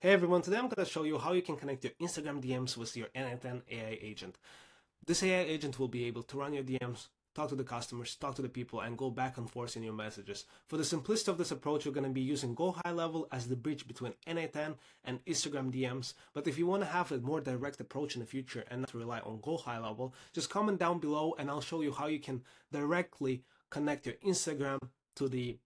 Hey everyone, today I'm going to show you how you can connect your Instagram DMs with your n8n AI agent. This AI agent will be able to run your DMs, talk to the customers, talk to the people, and go back and forth in your messages. For the simplicity of this approach, you're going to be using Go High Level as the bridge between n8n and Instagram DMs. But if you want to have a more direct approach in the future and not rely on Go High Level, just comment down below and I'll show you how you can directly connect your Instagram to the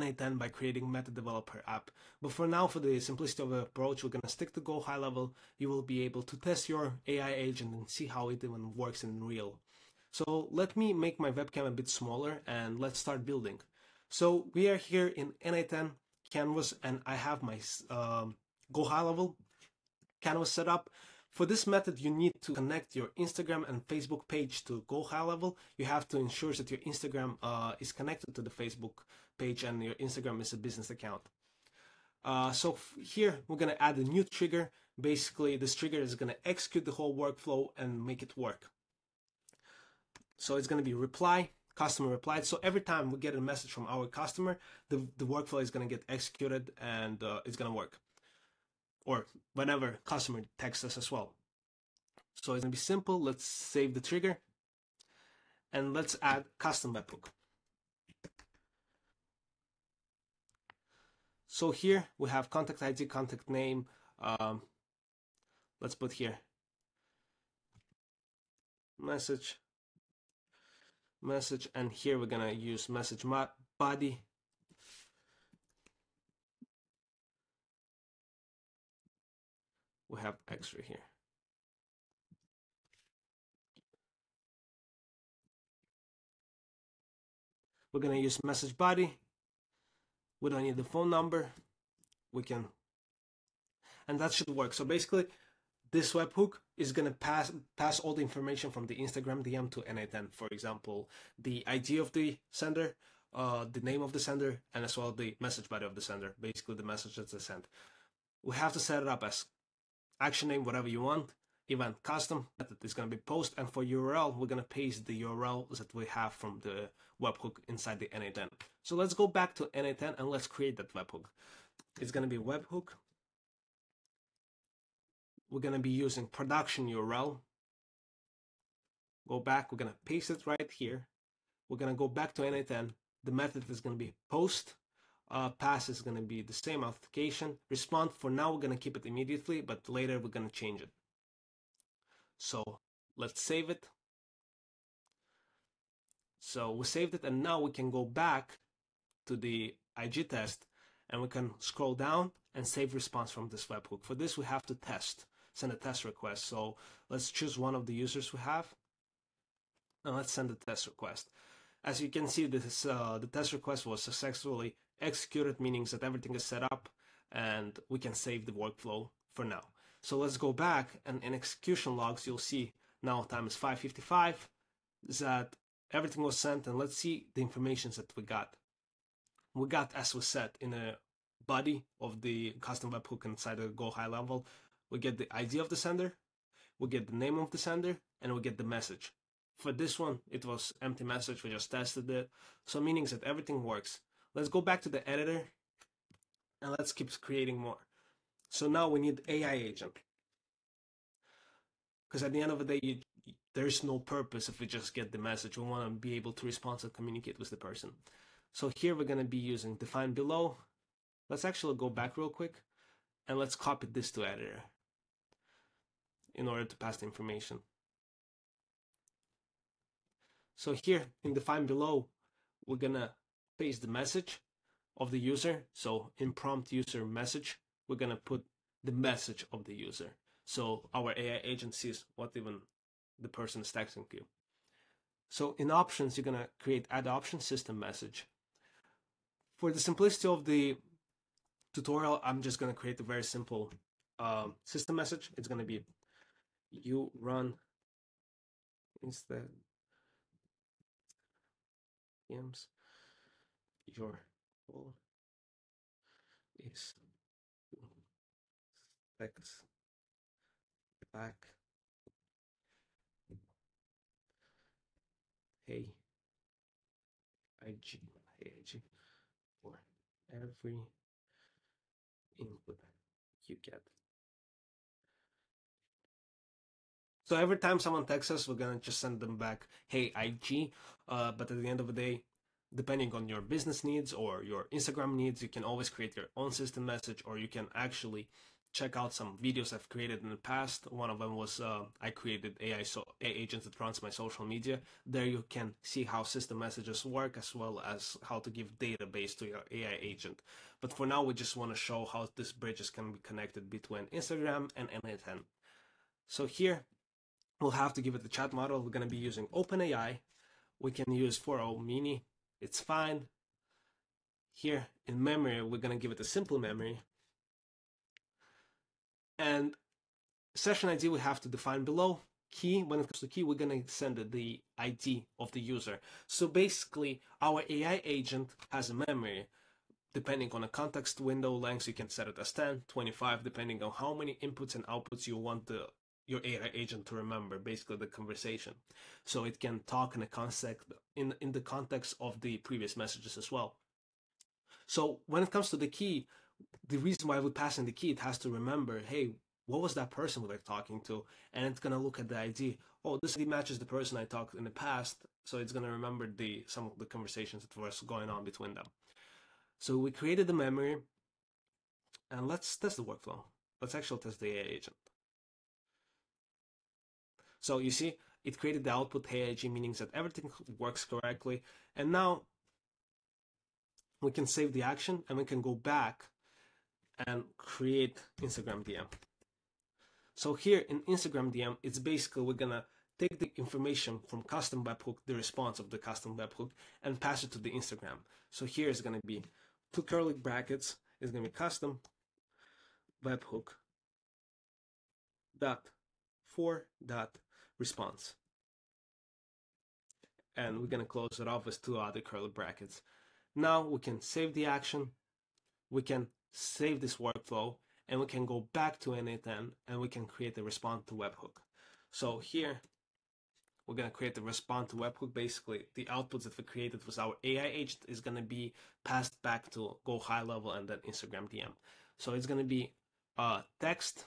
n8n by creating Meta Developer app. But for now, for the simplicity of the approach, we're to stick to Go High Level. You will be able to test your AI agent and see how it even works in real. So let me make my webcam a bit smaller and let's start building. So we are here in n8n canvas and I have my um, Go High Level canvas set up. For this method, you need to connect your Instagram and Facebook page to Go High Level. You have to ensure that your Instagram uh, is connected to the Facebook page and your Instagram is a business account. Uh, so here we're going to add a new trigger. Basically, this trigger is going to execute the whole workflow and make it work. So it's going to be reply, customer replied. So every time we get a message from our customer, the, the workflow is going to get executed and uh, it's going to work. Or whenever customer texts us as well. So it's to be simple. Let's save the trigger and let's add custom webhook. So here we have contact ID, contact name. Um, let's put here message, message, and here we're gonna use message body. We have extra here. We're gonna use message body we don't need the phone number we can and that should work so basically this webhook is going to pass pass all the information from the Instagram DM to n8n. For example, the ID of the sender, uh, the name of the sender, and as well the message body of the sender. Basically, the message that's sent. We have to set it up as action name, whatever you want. Event custom method is going to be post, and for URL, we're going to paste the URL that we have from the webhook inside the n8n. So let's go back to n8n and let's create that webhook. It's going to be webhook. We're going to be using production URL. Go back, we're going to paste it right here. We're going to go back to n8n. The method is going to be post. Uh, pass is going to be the same authentication. Respond, for now, we're going to keep it immediately, but later we're going to change it. So let's save it. So we saved it and now we can go back to the IG test and we can scroll down and save response from this webhook. For this, we have to test, send a test request. So let's choose one of the users we have and let's send a test request. As you can see, this uh, the test request was successfully executed, meaning that everything is set up and we can save the workflow for now. So let's go back and in execution logs, you'll see now time is 555 that everything was sent and let's see the information that we got. We got as we said in a body of the custom webhook inside the go high level. We get the id of the sender we get the name of the sender and we get the message. For this one it was empty message we just tested it. So meaning that everything works let's go back to the editor and let's keep creating more so now we need ai agent because at the end of the day you, there's no purpose if we just get the message we want to be able to respond and communicate with the person so here we're going to be using define below. Let's actually go back real quick and let's copy this to editor in order to pass the information. So here in define below, we're gonna paste the message of the user. So in prompt user message, we're gonna put the message of the user. So our AI agent sees what even the person is texting you. So in options, you're gonna create add option system message. For the simplicity of the tutorial, I'm just going to create a very simple uh, system message. It's going to be you run instead yams your goal is X back. Hey. IG IG every input you get. So every time someone texts us, we're gonna just send them back, "Hey IG," uh, but at the end of the day, depending on your business needs or your Instagram needs, you can always create your own system message, or you can actually check out some videos I've created in the past. One of them was uh, I created AI, so, AI agents that runs my social media. There you can see how system messages work as well as how to give database to your AI agent. But for now, we just want to show how this bridges can be connected between Instagram and n8n. So here, we'll have to give it the chat model. We're going to be using OpenAI. We can use 4o Mini. It's fine. Here in memory, we're going to give it a simple memory. And session ID we have to define below. Key, when it comes to key, we're going to send the ID of the user. So basically, our AI agent has a memory. Depending on the context window length, you can set it as 10, 25, depending on how many inputs and outputs you want the your AI agent to remember, basically the conversation. So it can talk in the context in, in the context of the previous messages as well. So when it comes to the key, the reason why we pass in the key, it has to remember, hey, what was that person we were talking to? And it's gonna look at the ID. Oh, this ID matches the person I talked in the past, so it's gonna remember the some of the conversations that was going on between them. So we created the memory, and let's test the workflow. Let's actually test the AI agent. So you see, it created the output AIG, meaning that everything works correctly. And now we can save the action and we can go back and create Instagram DM. So here in Instagram DM, it's basically we're gonna take the information from custom webhook, the response of the custom webhook, and pass it to the Instagram. So here is gonna be two curly brackets, is gonna be custom webhook dot for dot response. And we're gonna close it off with two other curly brackets. Now we can save the action, we can save this workflow, and we can go back to n8n and we can create a response to webhook. So here, we're going to create the response to webhook. Basically, the outputs that we created with our AI agent is going to be passed back to Go High Level and then Instagram DM. So it's going to be uh, text.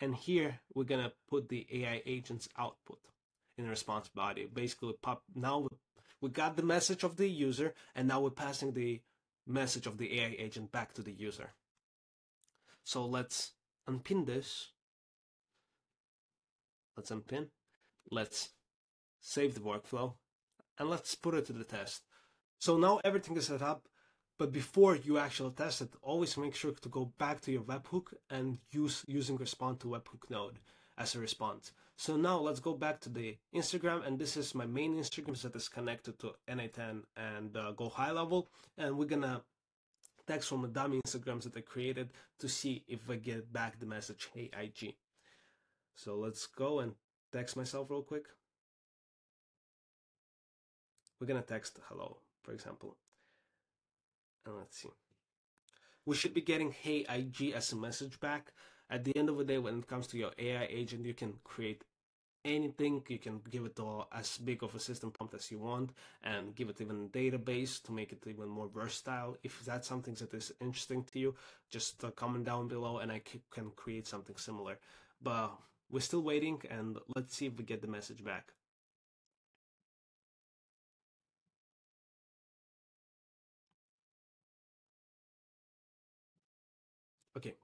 And here, we're going to put the AI agent's output in the response body. Basically, pop now we got the message of the user, and now we're passing the message of the AI agent back to the user. So let's unpin this. Let's unpin. Let's save the workflow and let's put it to the test. So now everything is set up, but before you actually test it, always make sure to go back to your webhook and use using respond to webhook node as a response. So now let's go back to the Instagram and this is my main Instagram that is connected to n8n and uh, Go High Level and we're gonna text from the dummy Instagrams that I created to see if I get back the message, hey IG. So let's go and text myself real quick. We're gonna text hello, for example. And let's see. We should be getting hey IG as a message back. At the end of the day, when it comes to your AI agent, you can create anything. You can give it as big of a system prompt as you want and give it even a database to make it even more versatile. If that's something that is interesting to you, just uh, comment down below and I can create something similar. But we're still waiting and let's see if we get the message back. Okay,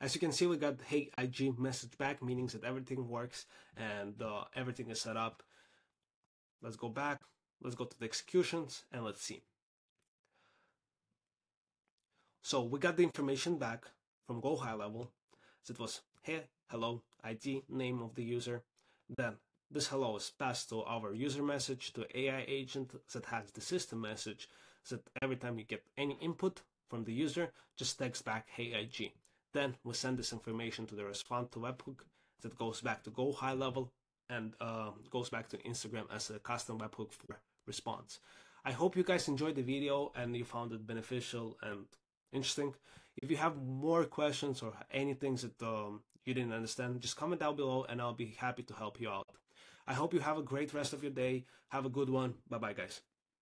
as you can see, we got hey IG message back, meaning that everything works and uh, everything is set up. Let's go back. Let's go to the executions and let's see. So we got the information back from Go High Level. So it was hey, hello, ID, name of the user. Then this hello is passed to our user message to AI agent that has the system message. That every time you get any input from the user, just text back hey IG. Then we send this information to the response to webhook that goes back to Go High Level and uh, goes back to Instagram as a custom webhook for response. I hope you guys enjoyed the video and you found it beneficial and interesting. If you have more questions or anything that um, you didn't understand, just comment down below and I'll be happy to help you out. I hope you have a great rest of your day. Have a good one. Bye bye, guys.